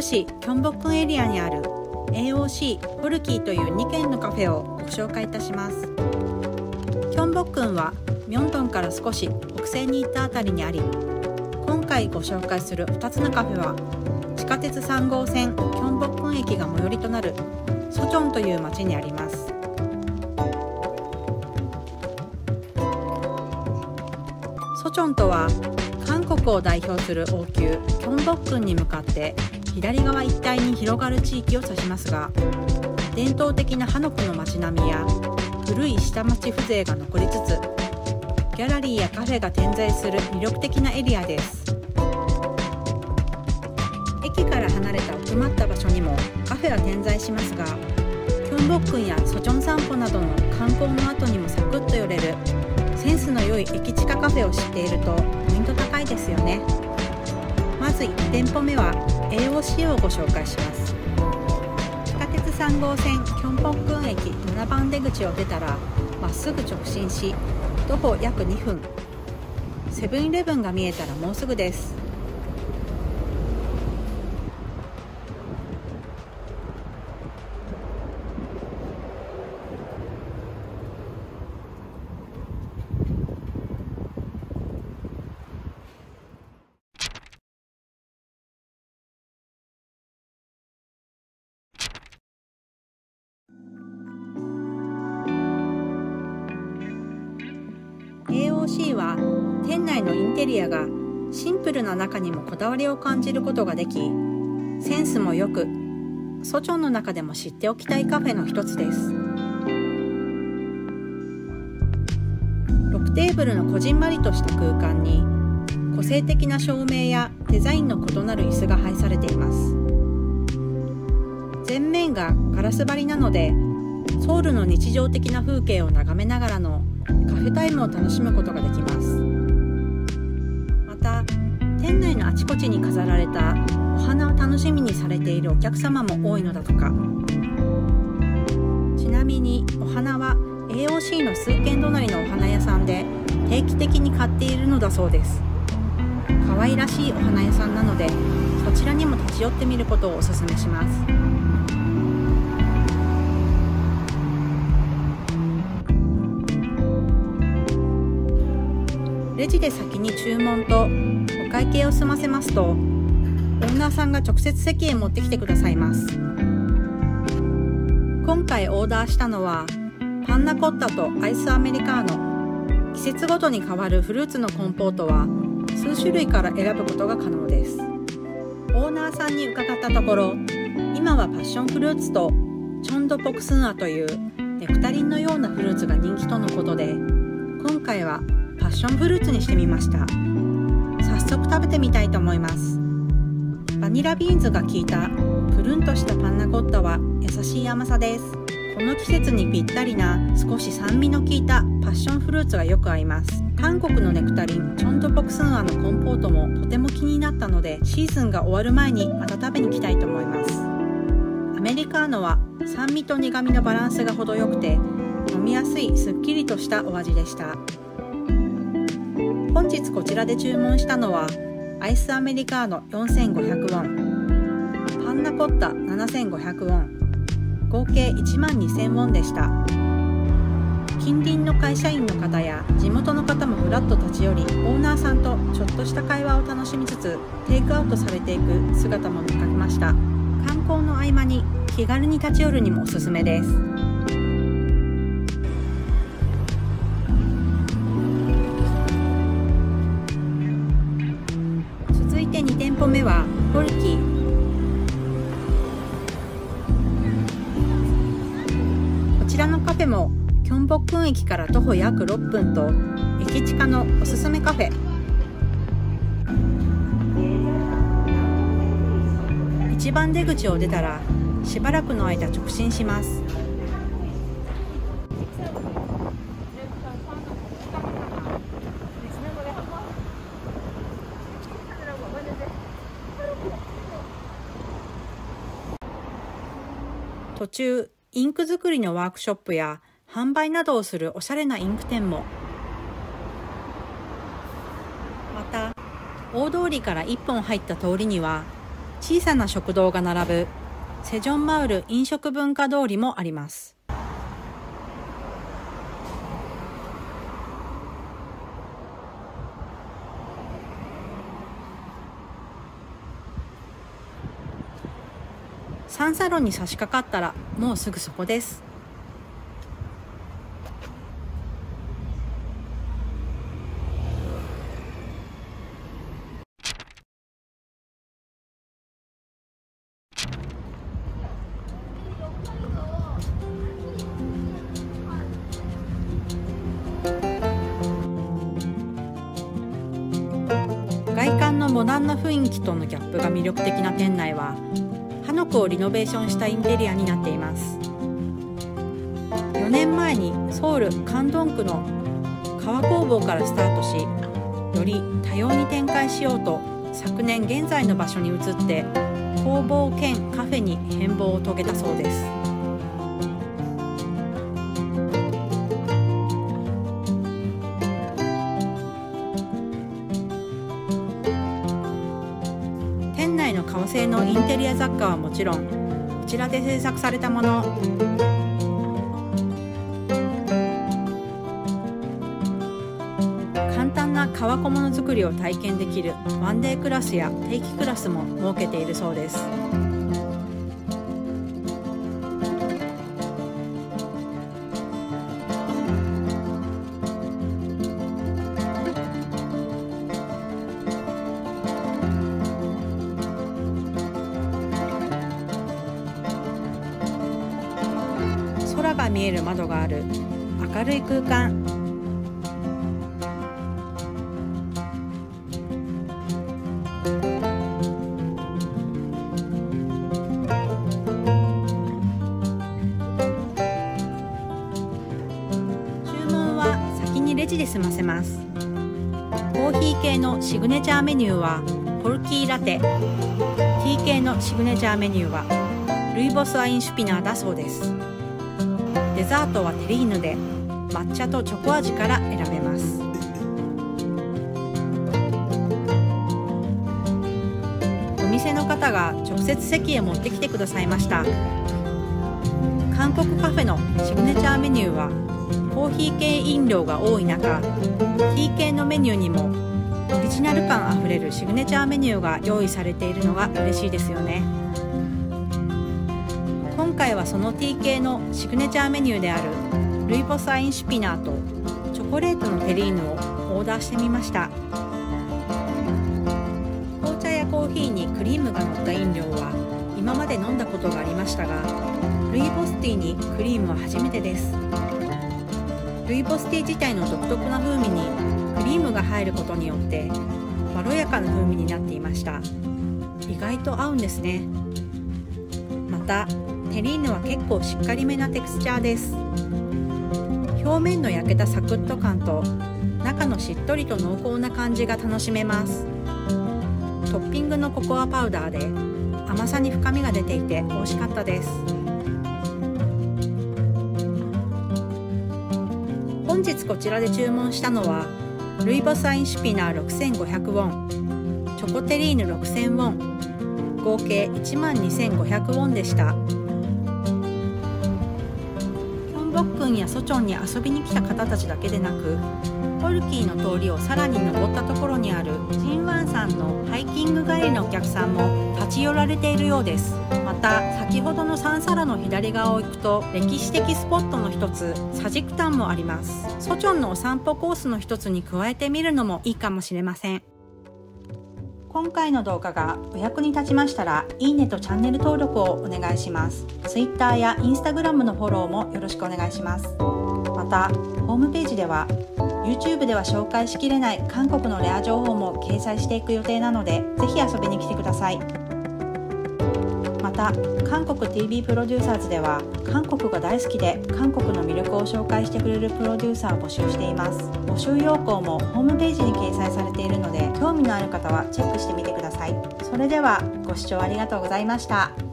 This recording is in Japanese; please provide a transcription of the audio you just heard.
ル市キョンボックンエリアにある AOC ホルキーという2軒のカフェをご紹介いたします。キョンボックンはミョンドンから少し北西に行った辺りにあり今回ご紹介する2つのカフェは地下鉄3号線キョンボックン駅が最寄りとなるソチョンという町にあります。ソチョンとは韓国を代表する王宮キョンボックンに向かって左側一帯に広がる地域を指しますが伝統的なハノクの街並みや古い下町風情が残りつつギャラリーやカフェが点在する魅力的なエリアです。駅から離れた奥まった場所にもカフェは点在しますがキョンボックンやソチョン散歩などの観光の後にもサクッと寄れるセンスの良い駅近カフェを知っているとポイント高いですよね。まず1店舗目は AOC をご紹介します。地下鉄3号線キョンポックン駅7番出口を出たらまっすぐ直進し徒歩約2分。セブンイレブンが見えたらもうすぐです。C は店内のインテリアがシンプルな中にもこだわりを感じることができセンスも良くソチョンの中でも知っておきたいカフェの一つです。6テーブルのこじんまりとした空間に個性的な照明やデザインの異なる椅子が配されています。前面がガラス張りなのでソウルの日常的な風景を眺めながらのカフェタイムを楽しむことができます。また店内のあちこちに飾られたお花を楽しみにされているお客様も多いのだとか。ちなみにお花は AOC の数軒隣のお花屋さんで定期的に買っているのだそうです。可愛らしいお花屋さんなのでそちらにも立ち寄ってみることをおすすめします。レジで先に注文とお会計を済ませますとオーナーさんが直接席へ持ってきてくださいます。今回オーダーしたのはパンナコッタとアイスアメリカーノ。季節ごとに変わるフルーツのコンポートは数種類から選ぶことが可能です。オーナーさんに伺ったところ今はパッションフルーツとチョンドポクスンアというネクタリンのようなフルーツが人気とのことで今回はパッションフルーツにしてみました。早速食べてみたいと思います。バニラビーンズが効いたプルンとしたパンナコッタは優しい甘さです。この季節にぴったりな少し酸味の効いたパッションフルーツがよく合います。韓国のネクタリン천도복숭아のコンポートもとても気になったのでシーズンが終わる前にまた食べに来たいと思います。アメリカーノは酸味と苦味のバランスが程よくて飲みやすいすっきりとしたお味でした。本日こちらで注文したのはアイスアメリカーノ4500ウォンパンナコッタ7500ウォン合計1万2000ウォンでした。近隣の会社員の方や地元の方もふらっと立ち寄りオーナーさんとちょっとした会話を楽しみつつテイクアウトされていく姿も見かけました。観光の合間に気軽に立ち寄るにもおすすめです。て2店舗目はホルキー。こちらのカフェもキョンボクン駅から徒歩約6分と駅近のおすすめカフェ。一番出口を出たらしばらくの間直進します。途中インク作りのワークショップや販売などをするおしゃれなインク店も。また大通りから一本入った通りには小さな食堂が並ぶセジョンマウル飲食文化通りもあります。サンサロンに差し掛かったらもうすぐそこです。外観のモダンな雰囲気とのギャップが魅力的な店内はハノクをリノベーションしたインテリアになっています。4年前にソウルカンドン区の革工房からスタートしより多様に展開しようと昨年現在の場所に移って工房兼カフェに変貌を遂げたそうです。製のインテリア雑貨はもちろんこちらで制作されたもの。簡単な革小物作りを体験できるワンデークラスや定期クラスも設けているそうです。見える窓がある。明るい空間。注文は先にレジで済ませます。コーヒー系のシグネチャーメニューはポルキーラテ。ティー系のシグネチャーメニューはルイボスアインシュピナーだそうです。デザートはテリーヌで抹茶とチョコ味から選べます。お店の方が直接席へ持ってきてくださいました。韓国カフェのシグネチャーメニューはコーヒー系飲料が多い中ティー系のメニューにもオリジナル感あふれるシグネチャーメニューが用意されているのが嬉しいですよね。回はその T 系のシグネチャーメニューであるルイボスアインシュピナーとチョコレートのテリーヌをオーダーしてみました。紅茶やコーヒーにクリームが乗った飲料は今まで飲んだことがありましたがルイボスティーにクリームは初めてです。ルイボスティー自体の独特な風味にクリームが入ることによってまろやかな風味になっていました。意外と合うんですね。またテリーヌは結構しっかりめなテクスチャーです。表面の焼けたサクッと感と中のしっとりと濃厚な感じが楽しめます。トッピングのココアパウダーで甘さに深みが出ていて美味しかったです。本日こちらで注文したのはルイボスアインシュピナー6500ウォンチョコテリーヌ6000ウォン合計1万2500ウォンでした。キョンボックンやソチョンに遊びに来た方たちだけでなく FOLKI の通りをさらに登ったところにあるジンワン山のハイキング帰りのお客さんも立ち寄られているようです。また先ほどのサンサラの左側を行くと歴史的スポットの一つサジクタンもあります。ソチョンのお散歩コースの一つに加えてみるのもいいかもしれません。今回の動画がお役に立ちましたらいいねとチャンネル登録をお願いします。Twitter や Instagram のフォローもよろしくお願いします。またホームページでは YouTube では紹介しきれない韓国のレア情報も掲載していく予定なのでぜひ遊びに来てください。た韓国 TV プロデューサーズでは韓国が大好きで韓国の魅力を紹介してくれるプロデューサーを募集しています。募集要項もホームページに掲載されているので興味のある方はチェックしてみてください。それではご視聴ありがとうございました。